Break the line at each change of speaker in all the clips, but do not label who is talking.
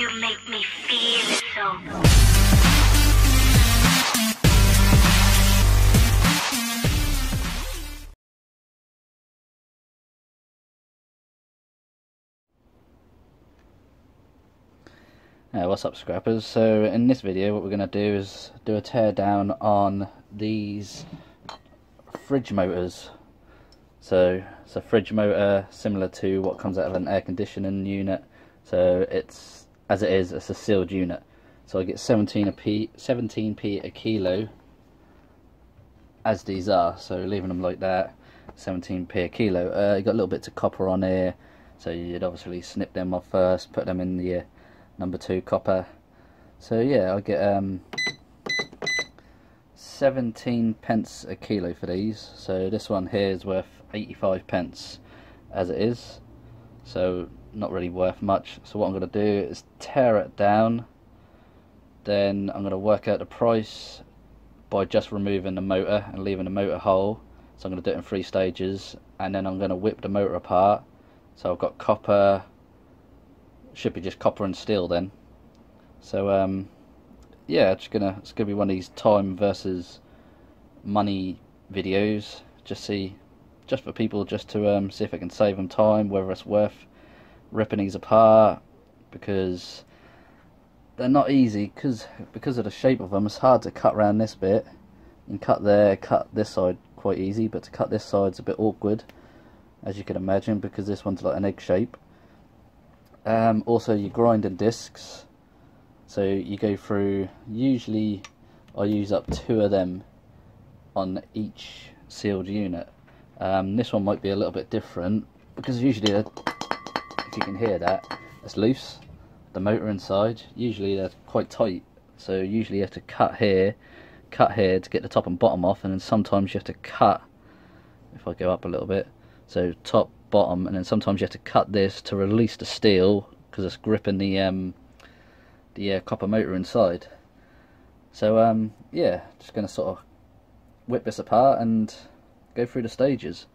You make me feel so.
Uh, what's up scrappers? So in this video what we're going to do is do a tear down on these fridge motors. So it's a fridge motor similar to what comes out of an air conditioning unit. So it's as it is it's a sealed unit. So I get 17 a p 17p a kilo as these are. So leaving them like that 17p a kilo. Uh, you got little bits of copper on here. So you'd obviously snip them off first, put them in the uh, number two copper. So yeah, I get um, 17 pence a kilo for these. So this one here is worth 85 pence as it is. So not really worth much. So what I'm going to do is tear it down. Then I'm going to work out the price by just removing the motor and leaving the motor whole. So I'm going to do it in three stages. And then I'm going to whip the motor apart. So I've got copper, should be just copper and steel then. So um, yeah, it's gonna it's gonna be one of these time versus money videos. Just see, just for people, just to um, see if I can save them time, whether it's worth ripping these apart because they're not easy because because of the shape of them. It's hard to cut around this bit and cut there, cut this side quite easy, but to cut this side's a bit awkward, as you can imagine, because this one's like an egg shape. Um, also, your grinding discs. So you go through. Usually, I use up two of them on each sealed unit. Um, this one might be a little bit different because usually, if you can hear that, it's loose. The motor inside. Usually they're quite tight. So usually you have to cut here, cut here to get the top and bottom off, and then sometimes you have to cut. If I go up a little bit, so top, bottom, and then sometimes you have to cut this to release the steel because it's gripping the um, the uh, copper motor inside. So um, yeah, just going to sort of whip this apart and go through the stages.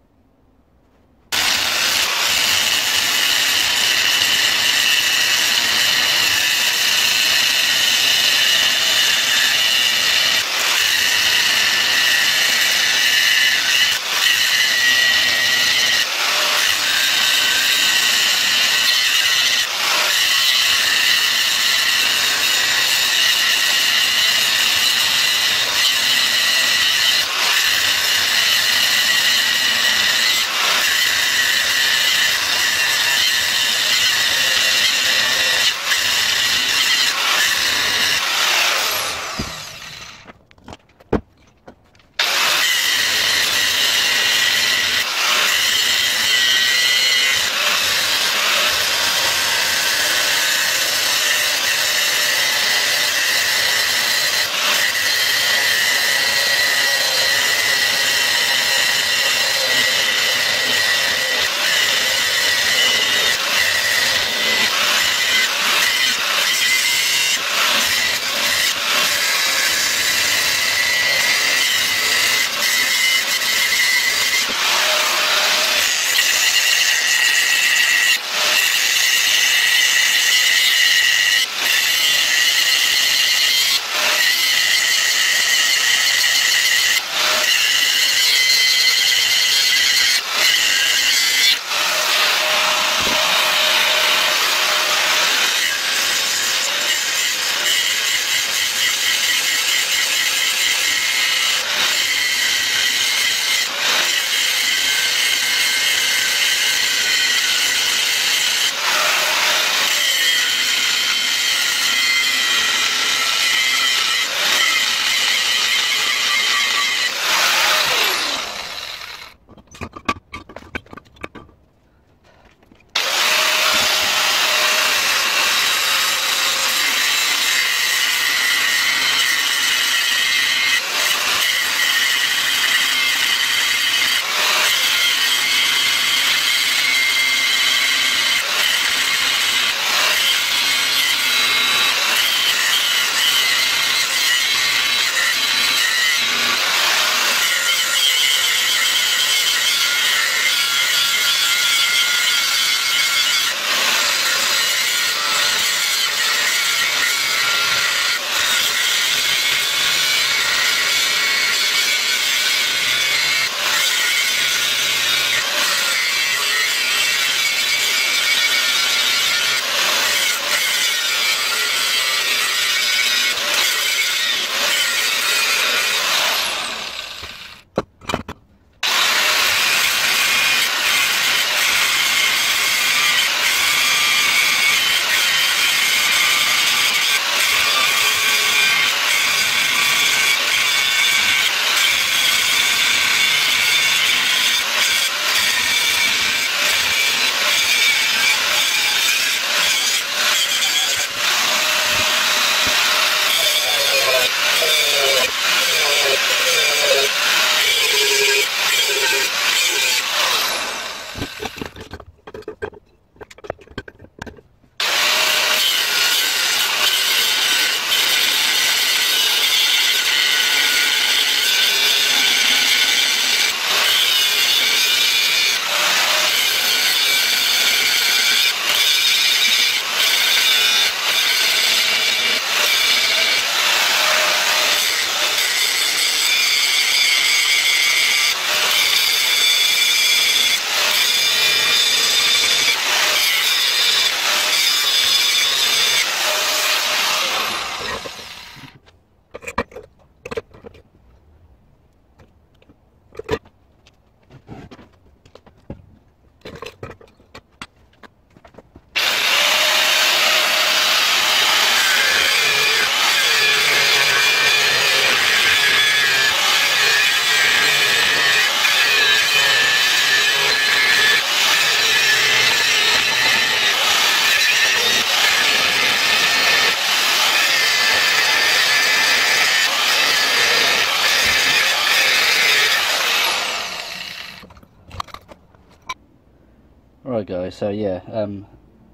Guys, so yeah, um,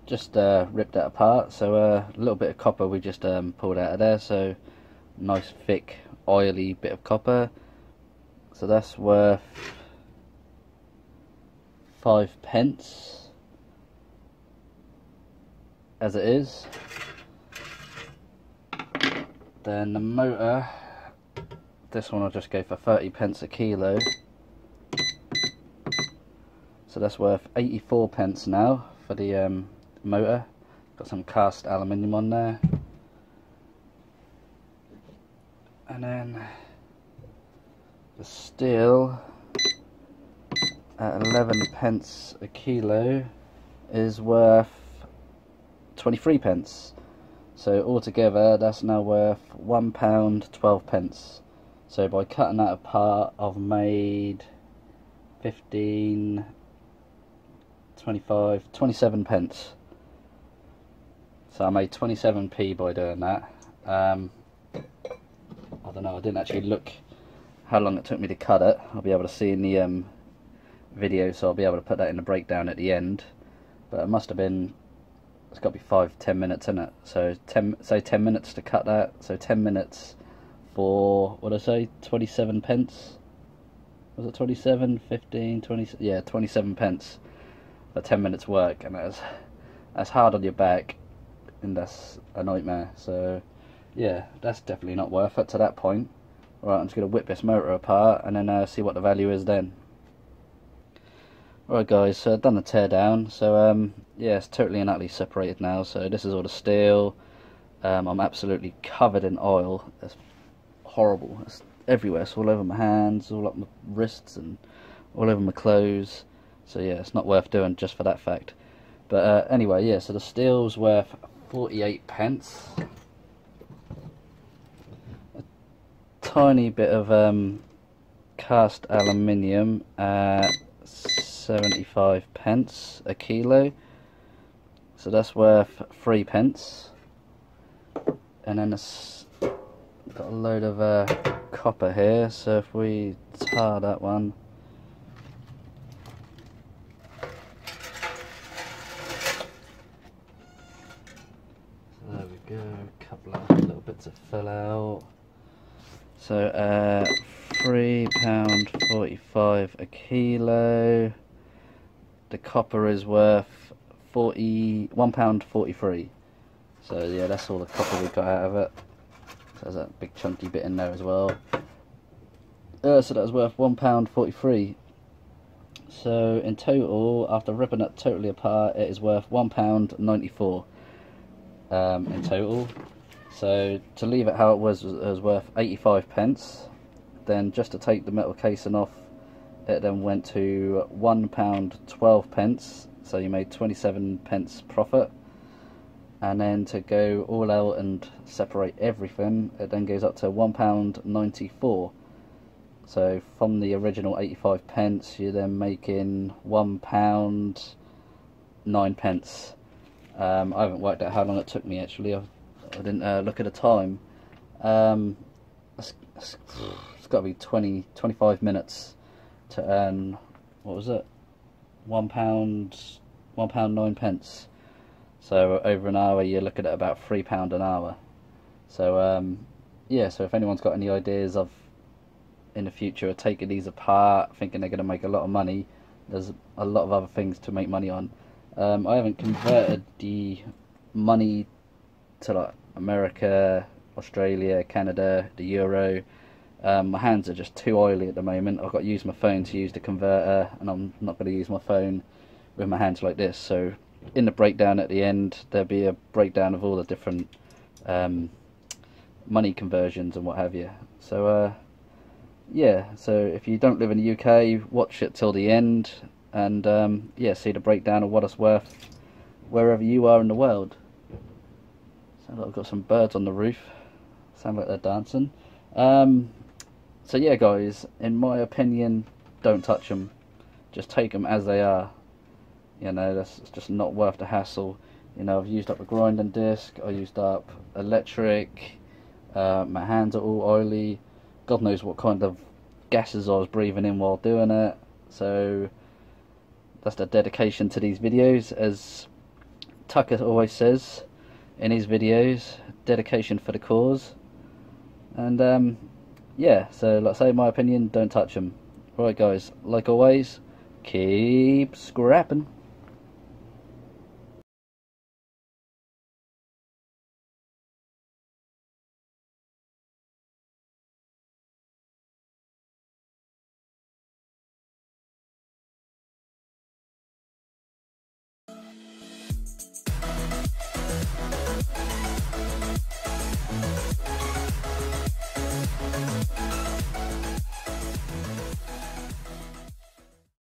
just uh, ripped that apart. So uh, a little bit of copper we just um, pulled out of there. So nice thick oily bit of copper. So that's worth five pence as it is. Then the motor, this one I'll just go for 30 pence a kilo. So that's worth 84 pence now for the um, motor. Got some cast aluminium on there. And then the steel at 11 pence a kilo is worth 23 pence. So altogether that's now worth one pound 12 pence. So by cutting that apart I've made 15 25, 27 pence. So I made 27p by doing that. Um, I don't know, I didn't actually look how long it took me to cut it. I'll be able to see in the um, video, so I'll be able to put that in the breakdown at the end. But it must have been, it's got to be 5, 10 minutes in it. So 10, say 10 minutes to cut that. So 10 minutes for, what I say, 27 pence? Was it 27, 15, 20, yeah, 27 pence for 10 minutes work and that's that's hard on your back and that's a nightmare. So yeah that's definitely not worth it to that point. Right I'm just going to whip this motor apart and then uh, see what the value is then. Alright guys, so I've done the tear down, so um, yeah, it's totally and utterly separated now, so this is all the steel, um, I'm absolutely covered in oil, it's horrible, it's everywhere, it's all over my hands, all up my wrists and all over my clothes, so yeah, it's not worth doing just for that fact. But uh, anyway, yeah, so the steel's worth 48 pence. A tiny bit of um, cast aluminium at 75 pence a kilo. So that's worth 3 pence. And then it's got a load of uh, copper here, so if we tare that one of fill out. So uh, three pound forty-five a kilo. The copper is worth forty one pound forty-three. So yeah, that's all the copper we got out of it. So there's that big chunky bit in there as well. Uh, so that was worth one pound forty-three. So in total, after ripping it totally apart, it is worth one pound ninety-four um, in total. So to leave it how it was was worth 85 pence. Then just to take the metal casing off, it then went to one pound 12 pence. So you made 27 pence profit. And then to go all out and separate everything, it then goes up to one pound 94. So from the original 85 pence, you're then making one pound nine pence. Um, I haven't worked out how long it took me actually. I've I didn't uh, look at the time. Um, it's, it's, it's got to be 20, 25 minutes to earn, what was it? One pound, one pound nine pence. So over an hour, you're looking at about three pound an hour. So um, yeah, so if anyone's got any ideas of in the future of taking these apart, thinking they're going to make a lot of money, there's a lot of other things to make money on. Um, I haven't converted the money to like America, Australia, Canada, the Euro. Um, my hands are just too oily at the moment. I've got to use my phone to use the converter, and I'm not going to use my phone with my hands like this. So, in the breakdown at the end, there'll be a breakdown of all the different um, money conversions and what have you. So, uh, yeah. So if you don't live in the UK, watch it till the end, and um, yeah, see the breakdown of what it's worth wherever you are in the world. I've got some birds on the roof. Sound like they're dancing. Um, so yeah, guys, in my opinion, don't touch them. Just take them as they are. You know, that's just not worth the hassle. You know, I've used up a grinding disc. I used up electric. Uh, my hands are all oily. God knows what kind of gases I was breathing in while doing it. So, that's the dedication to these videos as Tucker always says in his videos dedication for the cause. And um, yeah so like I say my opinion don't touch them right guys like always keep scrapping